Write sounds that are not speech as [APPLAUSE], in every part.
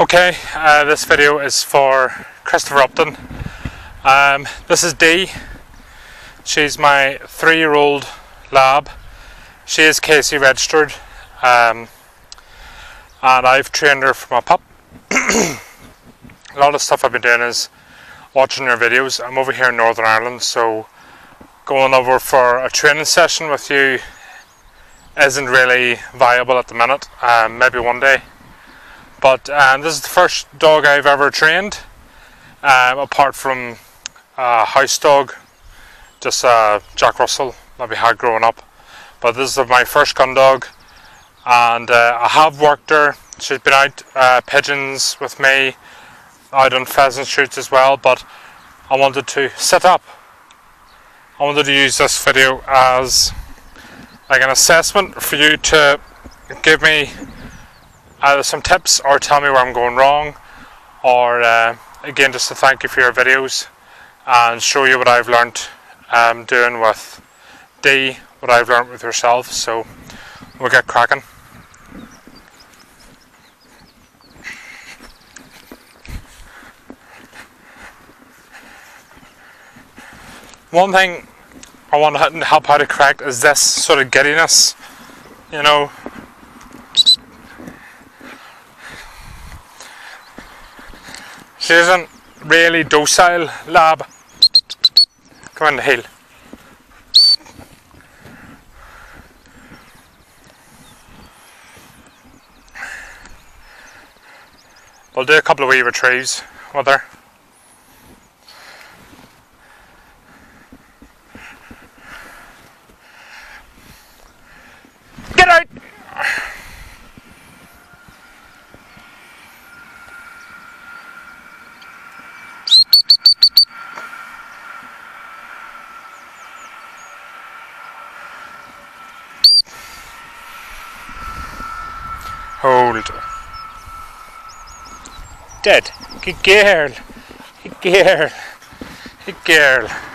Okay, uh, this video is for Christopher Upton. Um, this is Dee. She's my three-year-old lab. She is KC registered, um, and I've trained her from a pup. [COUGHS] a lot of stuff I've been doing is watching her videos. I'm over here in Northern Ireland, so going over for a training session with you isn't really viable at the minute. Um, maybe one day. But um, this is the first dog I've ever trained, um, apart from a house dog, just a Jack Russell that we had growing up. But this is my first gun dog, and uh, I have worked her. She's been out uh, pigeons with me, out on pheasant shoots as well. But I wanted to set up. I wanted to use this video as like an assessment for you to give me either some tips or tell me where I'm going wrong or uh, again just to thank you for your videos and show you what I've learned um, doing with Dee, what I've learned with yourself so we'll get cracking. One thing I want to help out to correct is this sort of giddiness, you know, She isn't really docile lab. Come on the hill. We'll do a couple of wee retrieves with her. Get out! Hold. Dead. Good girl. Good girl. Good girl.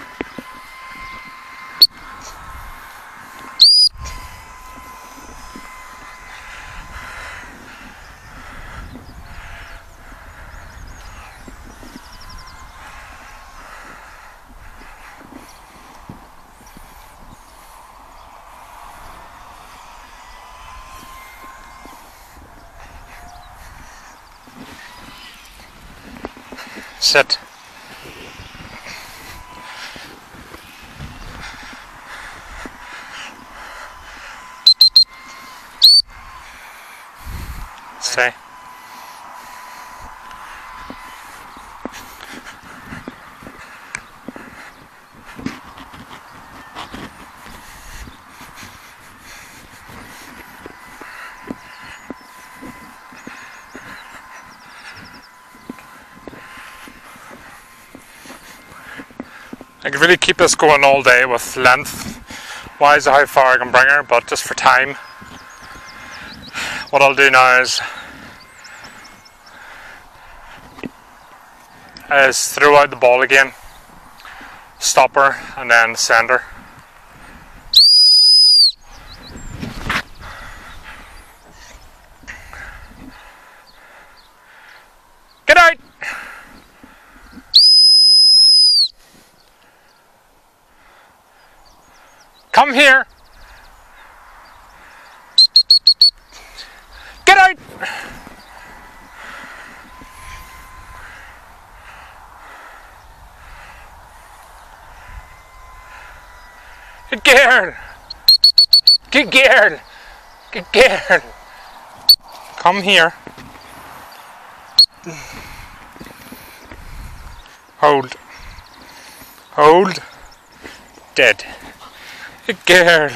Sit. Stay. I could really keep this going all day with length. Wise how far I can bring her, but just for time, what I'll do now is is throw out the ball again, stop her, and then send her. Get out! Come here! Get out! Good girl! Good girl! Good girl! Come here. Hold. Hold. Dead. [LAUGHS] Girl.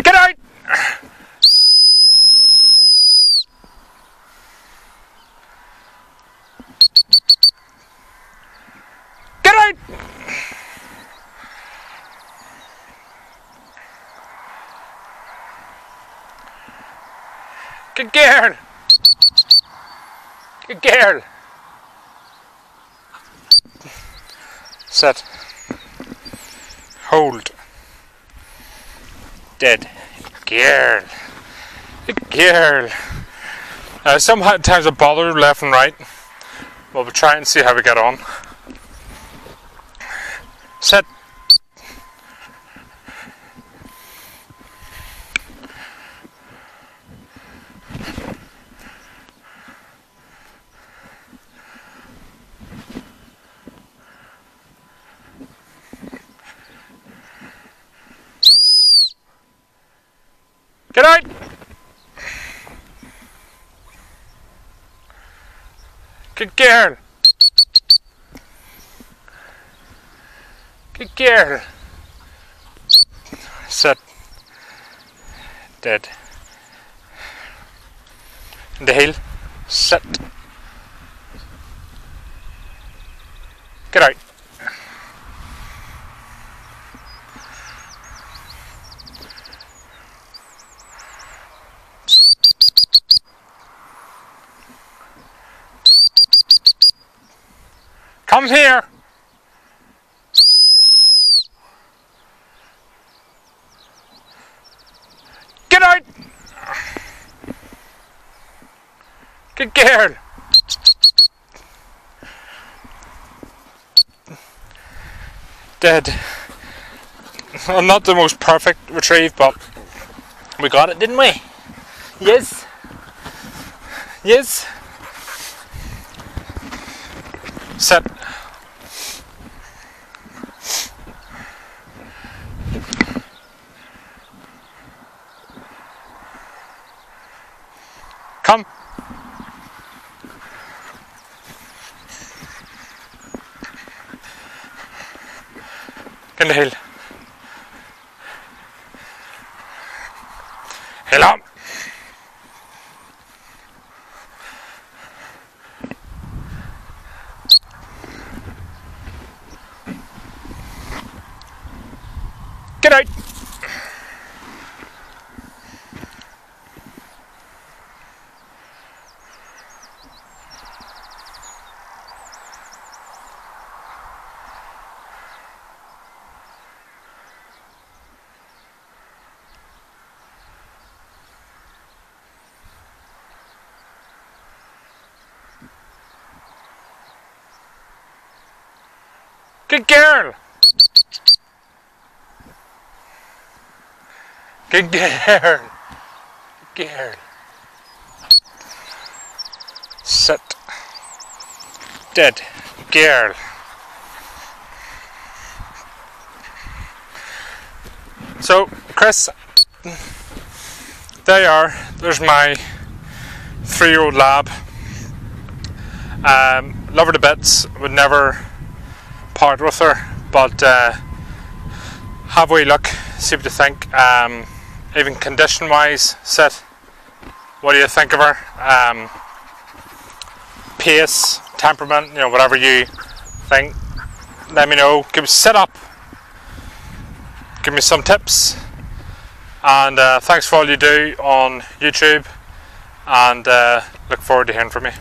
Get out! Get out! Good girl. Good girl. Sit. Hold. Dead. Girl. Girl. Uh, sometimes I bother left and right. We'll try and see how we get on. Sit. Get out! Good girl! Good girl! Sit. Dead. The hill. Sit. Get out. Come here. Get out. Good girl. Dead. Well, not the most perfect retrieve, but we got it, didn't we? Yes. Yes. Set. Come. Get in the hill. Hill up. Get out. Good girl. Good girl. Girl. Sit. Dead. Girl. So, Chris, there you are. There's my three year old lab. Um, love her to bits. Would never part with her, but uh, have we look, see what you think. Um, even condition wise, set, What do you think of her? Um, pace, temperament, you know, whatever you think. Let me know. Give me sit up. Give me some tips. And uh, thanks for all you do on YouTube. And uh, look forward to hearing from you.